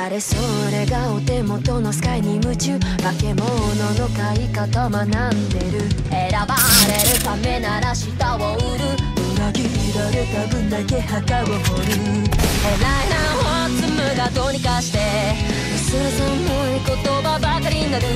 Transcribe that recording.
誰それがお手元のスカイに夢中。化け物の飼い方学んでる。選ばれるためなら舌を売る。裏切られた分だけ墓を掘る。偉いなホつむがどうにかして。薄寒い言葉ばかりになる。